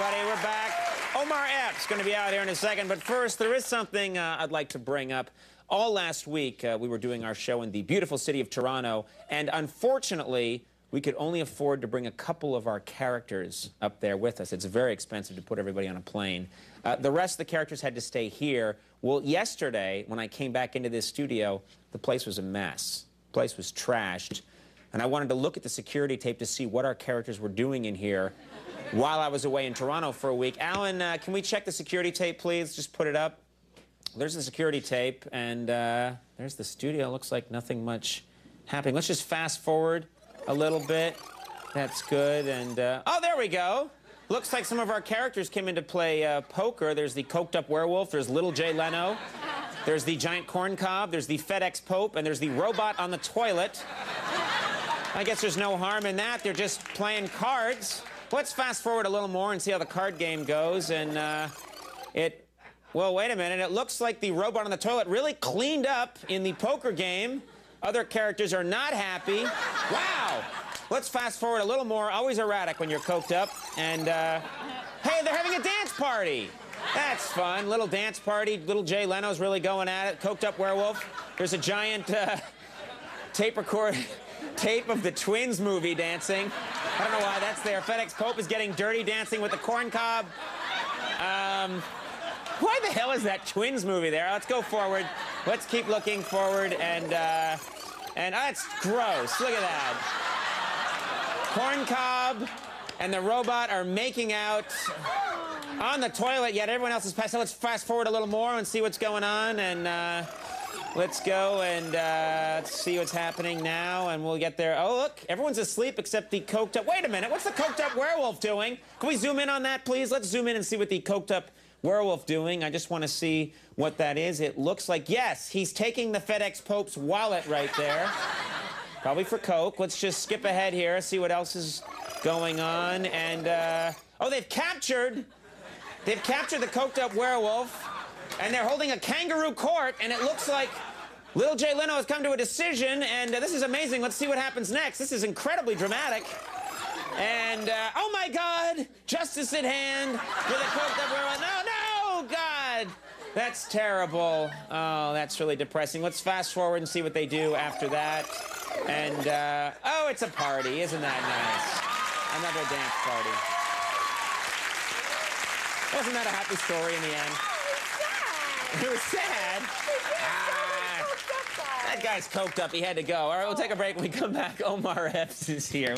everybody. We're back. Omar Epps going to be out here in a second. But first, there is something uh, I'd like to bring up. All last week, uh, we were doing our show in the beautiful city of Toronto, and unfortunately, we could only afford to bring a couple of our characters up there with us. It's very expensive to put everybody on a plane. Uh, the rest of the characters had to stay here. Well, yesterday, when I came back into this studio, the place was a mess. The place was trashed. And I wanted to look at the security tape to see what our characters were doing in here while I was away in Toronto for a week. Alan, uh, can we check the security tape, please? Just put it up. There's the security tape, and uh, there's the studio. Looks like nothing much happening. Let's just fast forward a little bit. That's good. And uh, oh, there we go. Looks like some of our characters came in to play uh, poker. There's the coked up werewolf. There's little Jay Leno. There's the giant corn cob. There's the FedEx Pope. And there's the robot on the toilet. I guess there's no harm in that. They're just playing cards. Let's fast forward a little more and see how the card game goes. And uh, it, well, wait a minute. It looks like the robot on the toilet really cleaned up in the poker game. Other characters are not happy. Wow. Let's fast forward a little more. Always erratic when you're coked up. And, uh, hey, they're having a dance party. That's fun. Little dance party. Little Jay Leno's really going at it. Coked up werewolf. There's a giant uh, tape record tape of the Twins movie dancing. I don't know why that's there. FedEx Pope is getting dirty dancing with the corn cob. Um, why the hell is that Twins movie there? Let's go forward. Let's keep looking forward and, uh, and that's gross. Look at that. Corn cob and the robot are making out on the toilet, yet everyone else is passed. So let's fast forward a little more and see what's going on. And, uh, Let's go and uh, see what's happening now, and we'll get there. Oh, look, everyone's asleep except the coked up. Wait a minute, what's the coked up werewolf doing? Can we zoom in on that, please? Let's zoom in and see what the coked up werewolf doing. I just want to see what that is. It looks like, yes, he's taking the FedEx Pope's wallet right there. Probably for Coke. Let's just skip ahead here, see what else is going on. And, uh, oh, they've captured, they've captured the coked up werewolf and they're holding a kangaroo court, and it looks like little Jay Leno has come to a decision, and uh, this is amazing. Let's see what happens next. This is incredibly dramatic. And, uh, oh my God, justice at hand with a court that we're on. No, no, God. That's terrible. Oh, that's really depressing. Let's fast forward and see what they do after that. And, uh, oh, it's a party. Isn't that nice? Another dance party. Wasn't that a happy story in the end? It was sad. Ah, that guy's coked up. He had to go. All right, we'll take a break. When we come back, Omar Epps is here.